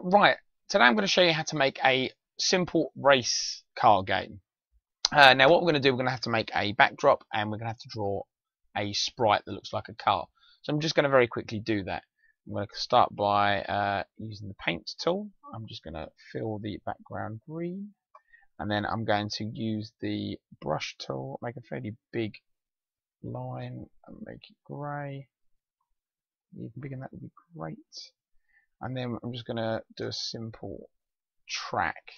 Right, today I'm going to show you how to make a simple race car game. Uh, now what we're going to do, we're going to have to make a backdrop and we're going to have to draw a sprite that looks like a car. So I'm just going to very quickly do that. I'm going to start by uh, using the paint tool. I'm just going to fill the background green and then I'm going to use the brush tool, make a fairly big line and make it grey. Even bigger than that would be great and then I'm just going to do a simple track.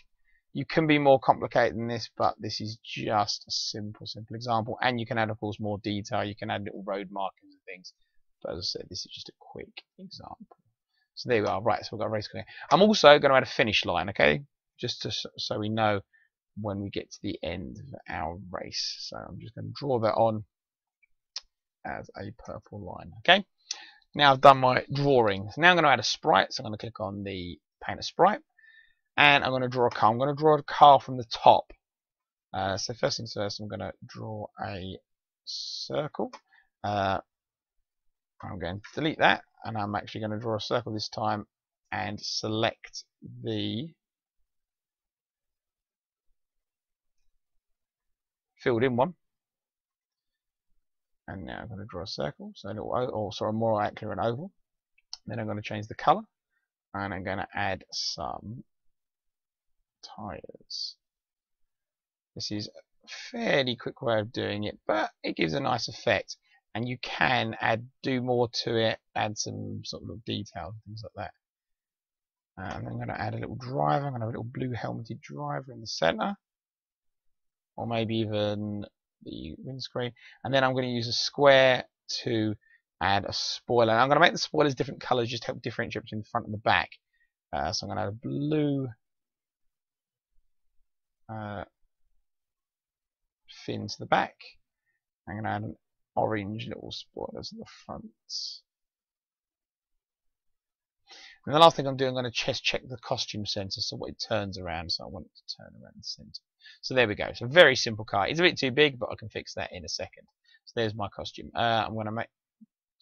You can be more complicated than this, but this is just a simple, simple example. And you can add, of course, more detail. You can add little road markings and things. But as I said, this is just a quick example. So there we are. Right, so we've got a race car. I'm also going to add a finish line, okay? Just to, so we know when we get to the end of our race. So I'm just going to draw that on as a purple line, okay? Now I've done my drawing. So now I'm going to add a sprite. So I'm going to click on the paint a sprite. And I'm going to draw a car. I'm going to draw a car from the top. Uh, so first things first, I'm going to draw a circle. Uh, I'm going to delete that. And I'm actually going to draw a circle this time and select the filled in one and now I'm going to draw a circle, so or sorry, more accurately an oval. Then I'm going to change the color, and I'm going to add some tires. This is a fairly quick way of doing it, but it gives a nice effect, and you can add do more to it, add some sort of details, things like that. Uh, and I'm going to add a little driver. I'm going to have a little blue helmeted driver in the center, or maybe even the windscreen and then I'm going to use a square to add a spoiler. I'm going to make the spoilers different colors just to help differentiate between the front and the back. Uh, so I'm going to add a blue uh, fin to the back. I'm going to add an orange little spoiler to the front. And the last thing I'm doing, I'm going to chest check the costume center, so what it turns around. So I want it to turn around the center. So there we go. So very simple car. It's a bit too big, but I can fix that in a second. So there's my costume. Uh, I'm going to make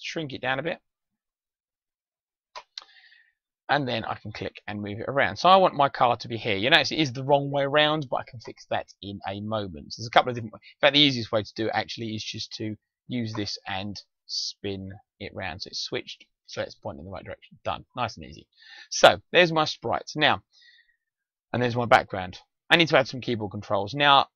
shrink it down a bit. And then I can click and move it around. So I want my car to be here. You notice it is the wrong way around, but I can fix that in a moment. So there's a couple of different ways. In fact, the easiest way to do it actually is just to use this and spin it round. So it's switched, so it's pointing in the right direction. Done. Nice and easy. So there's my sprites. Now, and there's my background. I need to add some keyboard controls. Now,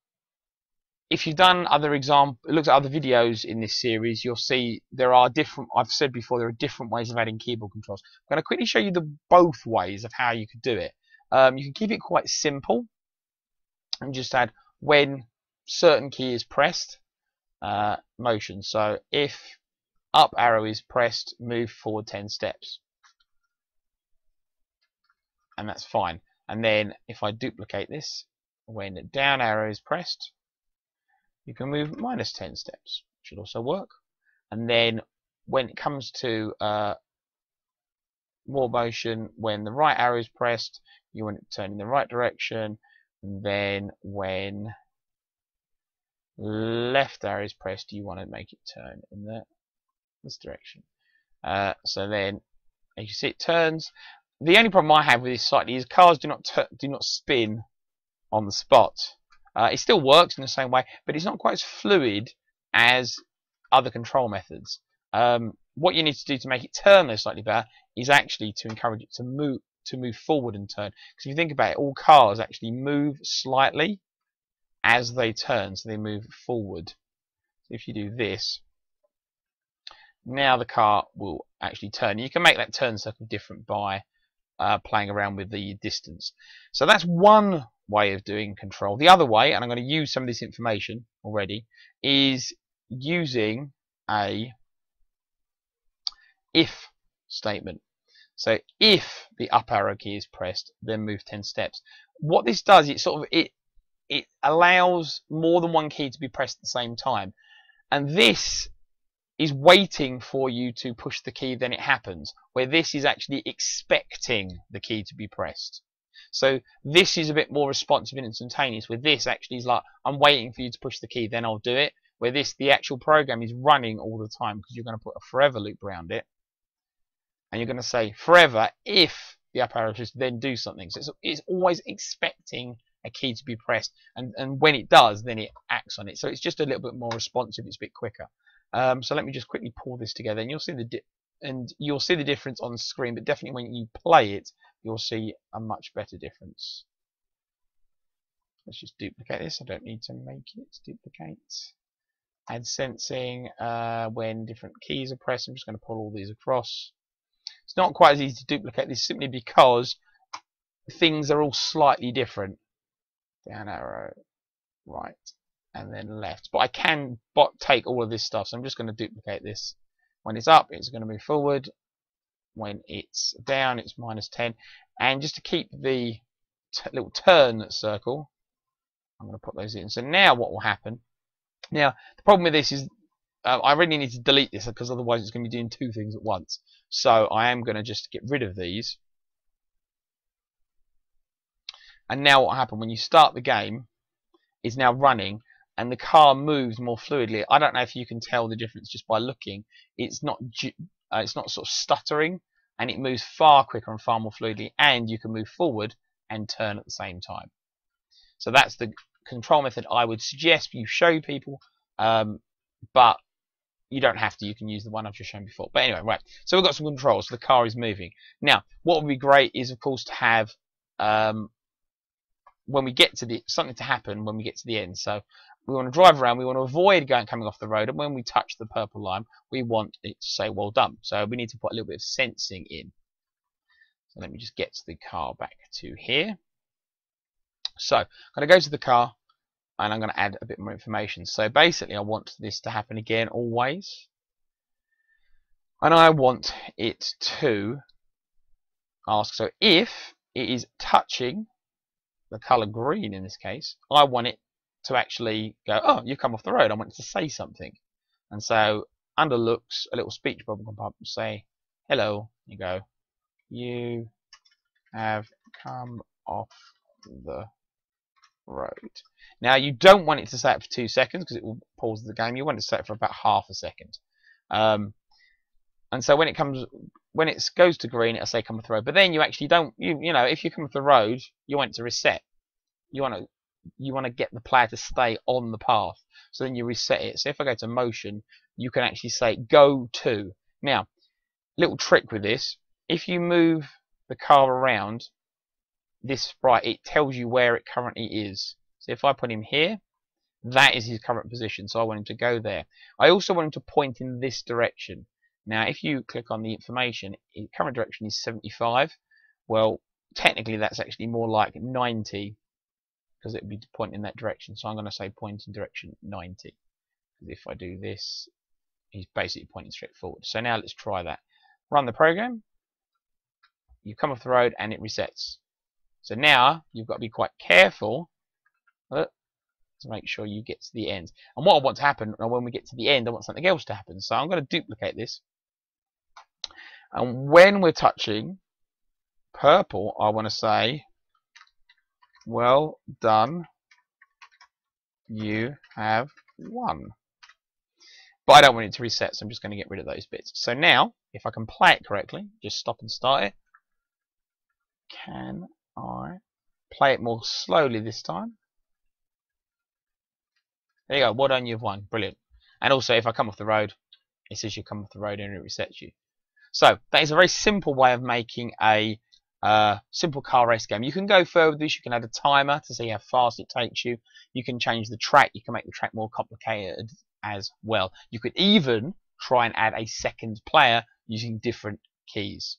if you've done other example, looked at other videos in this series, you'll see there are different. I've said before there are different ways of adding keyboard controls. I'm going to quickly show you the both ways of how you could do it. Um, you can keep it quite simple and just add when certain key is pressed uh, motion. So if up arrow is pressed, move forward 10 steps, and that's fine. And then if I duplicate this, when down arrow is pressed, you can move minus 10 steps, will also work. And then when it comes to uh, more motion, when the right arrow is pressed, you want it to turn in the right direction. And then when left arrow is pressed, you want to make it turn in the, this direction. Uh, so then, as you see, it turns the only problem I have with this slightly is cars do not do not spin on the spot. Uh, it still works in the same way, but it's not quite as fluid as other control methods. Um, what you need to do to make it turn though slightly better is actually to encourage it to move to move forward and turn. Because if you think about it, all cars actually move slightly as they turn, so they move forward. So if you do this, now the car will actually turn. You can make that turn circle different by uh, playing around with the distance. So that's one way of doing control. The other way, and I'm going to use some of this information already, is using a if statement. So if the up arrow key is pressed, then move 10 steps. What this does, it sort of it it allows more than one key to be pressed at the same time. And this is waiting for you to push the key, then it happens. Where this is actually expecting the key to be pressed. So this is a bit more responsive and instantaneous. With this, actually, is like I'm waiting for you to push the key, then I'll do it. Where this, the actual program is running all the time because you're going to put a forever loop around it, and you're going to say forever if the to then do something. So it's, it's always expecting a key to be pressed, and, and when it does, then it acts on it. So it's just a little bit more responsive. It's a bit quicker. Um, so let me just quickly pull this together, and you'll see the and you'll see the difference on screen. But definitely when you play it, you'll see a much better difference. Let's just duplicate this. I don't need to make it. duplicate. Add sensing uh, when different keys are pressed. I'm just going to pull all these across. It's not quite as easy to duplicate this simply because things are all slightly different. Down arrow, right, and then left. But I can bot take all of this stuff, so I'm just going to duplicate this. When it's up, it's going to move forward. When it's down, it's minus 10. And just to keep the little turn circle, I'm going to put those in. So now what will happen? Now, the problem with this is uh, I really need to delete this because otherwise it's going to be doing two things at once. So I am going to just get rid of these. And now what will happen when you start the game is now running and the car moves more fluidly. I don't know if you can tell the difference just by looking. It's not uh, it's not sort of stuttering and it moves far quicker and far more fluidly and you can move forward and turn at the same time. So that's the control method I would suggest you show people, um, but you don't have to. You can use the one I've just shown before. But anyway, right. So we've got some controls. The car is moving. Now, what would be great is, of course, to have um, when we get to the something to happen when we get to the end. So we want to drive around. We want to avoid going coming off the road. And when we touch the purple line, we want it to say "well done." So we need to put a little bit of sensing in. So let me just get the car back to here. So I'm going to go to the car and I'm going to add a bit more information. So basically I want this to happen again always. And I want it to ask, so if it is touching the color green in this case, I want it to actually go, oh, you've come off the road. I want it to say something. And so under looks, a little speech bubble can pop and say, hello. You go, you have come off the road. Now you don't want it to set for two seconds because it will pause the game. You want it to set for about half a second. Um, and so when it comes, when it goes to green, it'll say come off the road. But then you actually don't, you you know, if you come off the road, you want it to reset. You want to you want to get the player to stay on the path. So then you reset it. So if I go to motion, you can actually say go to. Now, little trick with this, if you move the car around, this sprite, it tells you where it currently is. So if I put him here, that is his current position. So I want him to go there. I also want him to point in this direction. Now, if you click on the information, current direction is 75. Well, technically that's actually more like 90 because it would be pointing that direction. So I'm going to say pointing direction 90. Because if I do this, he's basically pointing straight forward. So now let's try that. Run the program. You come off the road and it resets. So now you've got to be quite careful uh, to make sure you get to the end. And what I want to happen, when we get to the end, I want something else to happen. So I'm going to duplicate this. And when we're touching purple, I want to say, well done, you have won. But I don't want it to reset, so I'm just going to get rid of those bits. So now, if I can play it correctly, just stop and start it. Can I play it more slowly this time? There you go. Well done, you've won. Brilliant. And also, if I come off the road, it says you come off the road and it resets you. So, that is a very simple way of making a uh, simple car race game. You can go further with this. You can add a timer to see how fast it takes you. You can change the track. You can make the track more complicated as well. You could even try and add a second player using different keys.